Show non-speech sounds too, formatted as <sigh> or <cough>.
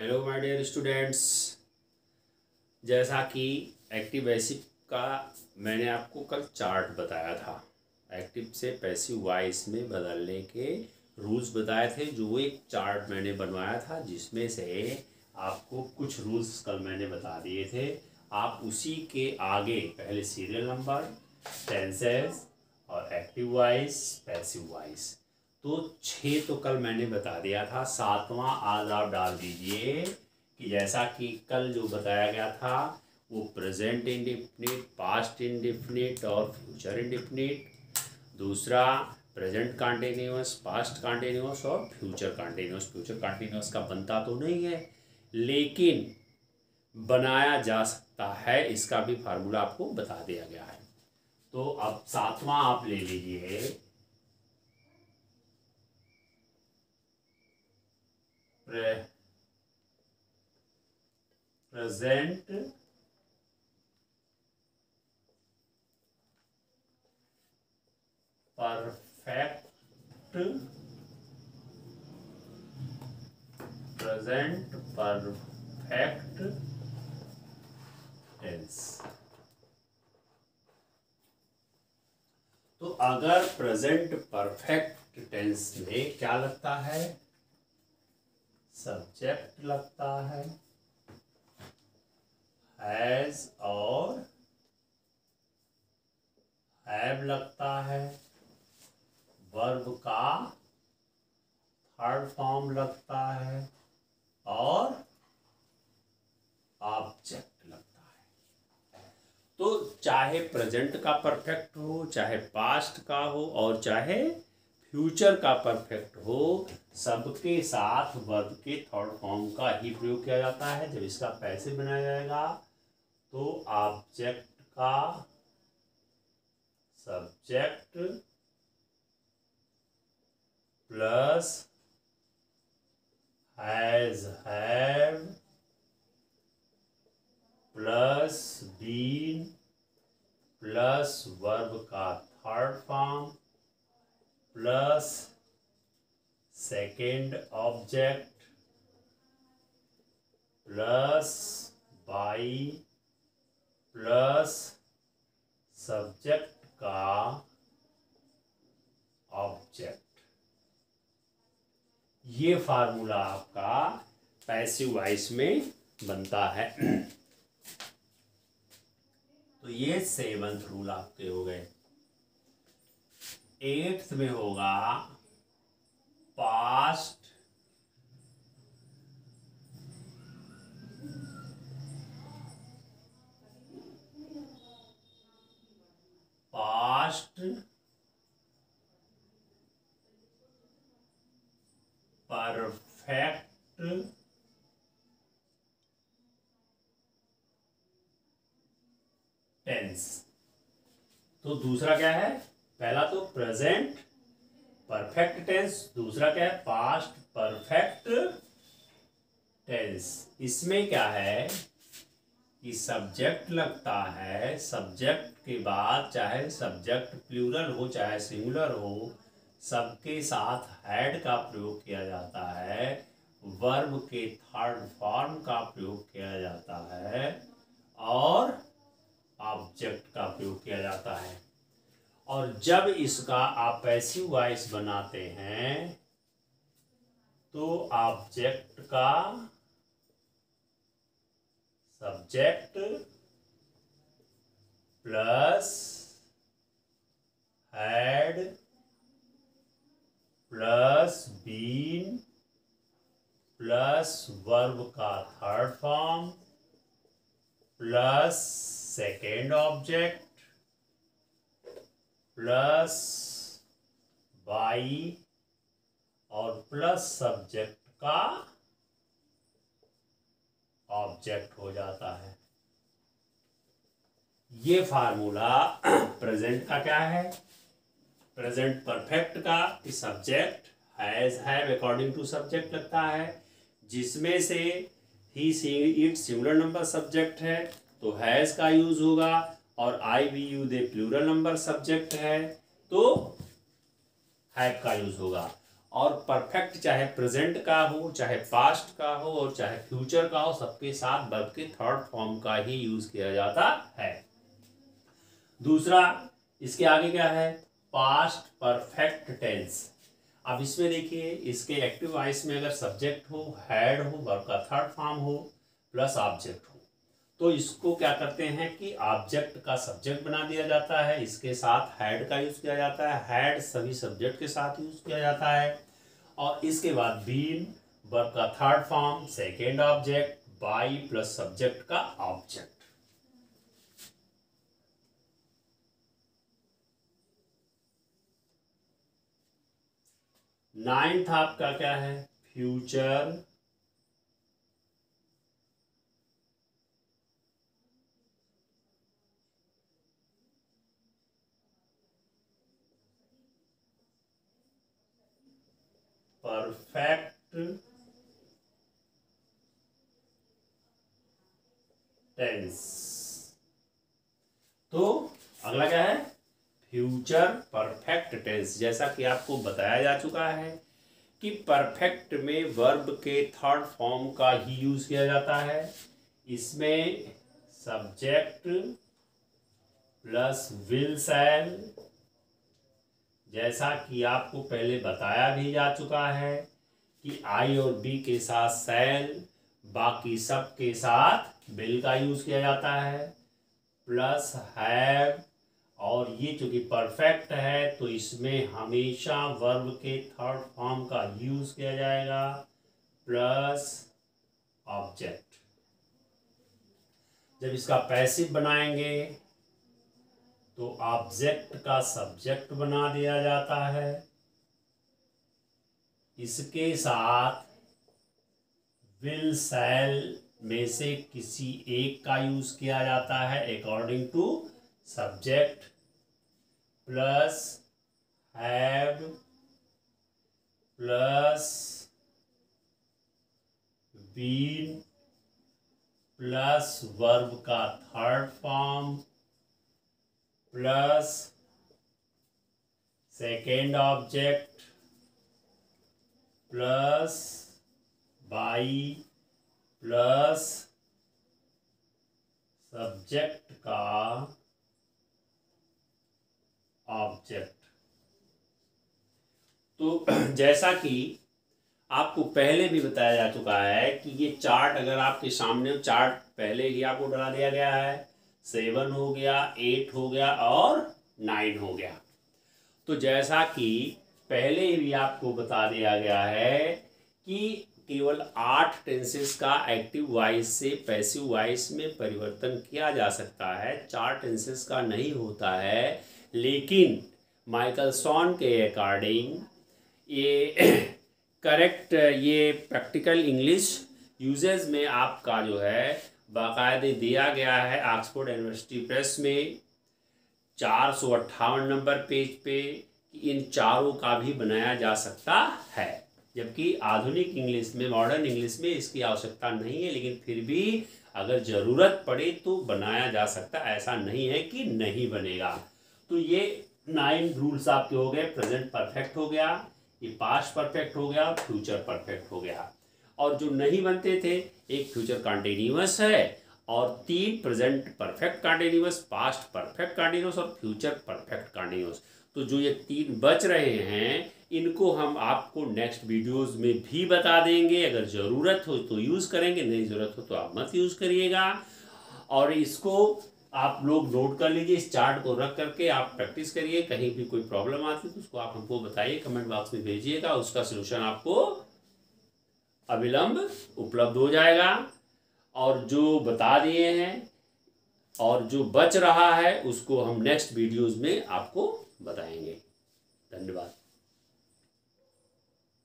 Hello my dear students जैसा कि active basic का मैंने आपको कल चार्ट बताया था। एक्टिव से पैसिव वाइस में बदलने के रूल्स बताए थे, जो एक चार्ट मैंने बनवाया था, जिसमें से आपको कुछ रूल्स कल मैंने बता दिए थे। आप उसी के आगे, पहले सीरियल नंबर टेंसेस और एक्टिव वाइस पैसिव वॉइस तो छः तो कल मैंने बता दिया था, सातवां आज आप डाल दीजिए कि जैसा कि कल जो बताया गया था, वो प्रेजेंट इंडिफिनिट, पास्ट इंडिफिनिट और फ्यूचर इंडिफिनिट। दूसरा, प्रेजेंट कॉन्टिन्यूस पास्ट कॉन्टिन्यूस और फ्यूचर कॉन्टिन्यूस फ्यूचर कॉन्टिन्यूस का बनता तो नहीं है, लेकिन बनाया जा सकता है, इसका भी फार्मूला आपको बता दिया गया है। तो अब सातवां आप ले लीजिए present perfect present perfect tense तो अगर प्रेजेंट परफेक्ट टेंस में क्या लगता है सब्जेक्ट लगता है। हैज़ और हैव लगता है। वर्ब का थर्ड फॉर्म लगता है और ऑब्जेक्ट लगता है। तो चाहे प्रेजेंट का परफेक्ट हो, चाहे पास्ट का हो और चाहे फ्यूचर का परफेक्ट हो, सबके साथ वर्ब के थर्ड फॉर्म का ही प्रयोग किया जाता है। जब इसका पैसे बनाया जाएगा तो ऑब्जेक्ट का subject plus has have plus been plus verb का third form plus second object plus by plus subject का ऑब्जेक्ट ये फार्मूला आपका पैसिव वॉइस में बनता है। <clears throat> तो ये सेवंथ रूल आपके हो गए। एट्थ में होगा पास्ट पास्ट परफेक्ट टेंस तो दूसरा क्या है? पहला तो प्रेजेंट परफेक्ट टेंस दूसरा क्या है? पास्ट परफेक्ट टेंस इसमें क्या है? कि सब्जेक्ट लगता है सब्जेक्ट के बाद चाहे सब्जेक्ट प्लूरल हो, चाहे सिंगुलर हो, सबके साथ हेड का प्रयोग किया जाता है वर्ब के थर्ड फॉर्म का प्रयोग किया जाता है, और ऑब्जेक्ट का प्रयोग किया जाता है। और जब इसका आप पैसिव वॉइस बनाते हैं तो ऑब्जेक्ट का subject plus had plus been plus verb का third form plus second object plus by और प्लस सब्जेक्ट का ऑब्जेक्ट हो जाता है। ये फार्मूला प्रेजेंट का क्या है? प्रेजेंट परफेक्ट का subject has have according to subject लगता है। जिसमें से ही इट सिमिलर नंबर सब्जेक्ट है तो हैज़ का यूज़ होगा। और I we you they plural number subject है तो हैव का यूज़ होगा। और परफेक्ट चाहे प्रेजेंट का हो, चाहे पास्ट का हो, और चाहे फ्यूचर का हो, सबके साथ वर्ब के थर्ड फॉर्म का ही यूज़ किया जाता है। दूसरा, इसके आगे क्या है? पास्ट परफेक्ट टेंस अब इसमें देखिए, इसके एक्टिव वॉइस में अगर सब्जेक्ट हो हैड हो वर्ब का थर्ड फॉर्म हो प्लस ऑब्जेक्ट तो इसको क्या करते हैं कि ऑब्जेक्ट का सब्जेक्ट बना दिया जाता है। इसके साथ हैड का यूज़ किया जाता है। हैड सभी सब्जेक्ट के साथ यूज़ किया जाता है। और इसके बाद बीन वर्ब का third form second object by plus subject का ऑब्जेक्ट नाइन्थ आपका क्या है? फ्यूचर परफेक्ट टेंस तो अगला क्या है? फ्यूचर परफेक्ट टेंस जैसा कि आपको बताया जा चुका है कि परफेक्ट में वर्ब के थर्ड फॉर्म का ही यूज़ किया जाता है। इसमें सब्जेक्ट प्लस विल सेल जैसा कि आपको पहले बताया भी जा चुका है कि आई और बी के साथ सेल बाकी सब के साथ बिल का यूज़ किया जाता है। प्लस हैव और ये चूँकि परफेक्ट है तो इसमें हमेशा वर्ब के थर्ड फॉर्म का यूज़ किया जाएगा। प्लस ऑब्जेक्ट जब इसका पैसिव बनाएँगे तो ऑब्जेक्ट का सब्जेक्ट बना दिया जाता है। इसके साथ विल सेल में से किसी एक का यूज़ किया जाता है according to subject plus have plus been plus verb का third form plus second object plus by plus subject का ऑब्जेक्ट तो <clears throat> जैसा कि आपको पहले भी बताया जा चुका है कि ये चार्ट अगर आपके सामने चार्ट पहले ही आपको डला दिया गया है। सेवन हो गया एट हो गया और नाइन हो गया। तो जैसा कि पहले भी आपको बता दिया गया है कि केवल आठ टेंसेस का एक्टिव वॉइस से पैसिव वॉइस में परिवर्तन किया जा सकता है। चार टेंसेस का नहीं होता है, लेकिन माइकल सॉन के अकॉर्डिंग ये <coughs> करेक्ट ये प्रैक्टिकल इंग्लिश यूजेज में आपका जो है बाकायदे दिया गया है ऑक्सफोर्ड यूनिवर्सिटी प्रेस में। चार सौ अट्ठावन नंबर पेज पे कि इन चारों का भी बनाया जा सकता है, जबकि आधुनिक इंग्लिश में, मॉडर्न इंग्लिश में इसकी आवश्यकता नहीं है, लेकिन फिर भी अगर ज़रूरत पड़े तो बनाया जा सकता ऐसा नहीं है कि नहीं बनेगा। तो ये नाइन रूल्स आपके हो गए, प्रेजेंट परफेक्ट हो गया, ये पास्ट परफेक्ट हो गया, फ्यूचर परफेक्ट हो गया। और जो नहीं बनते थे, एक फ्यूचर कॉन्टिन्यूस है और तीन present perfect continuous past perfect continuous और फ्यूचर परफेक्ट कॉन्टिन्यूस तो जो ये तीन बच रहे हैं, इनको हम आपको नेक्स्ट वीडियोस में भी बता देंगे। अगर ज़रूरत हो तो यूज़ करेंगे, नहीं ज़रूरत हो तो आप मत यूज़ करिएगा। और इसको आप लोग नोट कर लीजिए, इस चार्ट को रख करके आप प्रैक्टिस करिए। कहीं भी कोई प्रॉब्लम आती है तो उसको आप हमको बताइए कमेंट बॉक्स में भेजिएगा, उसका सोल्यूशन आपको अविलंब उपलब्ध हो जाएगा। और जो बता दिए हैं और जो बच रहा है, उसको हम नेक्स्ट वीडियोस में आपको बताएँगे। धन्यवाद।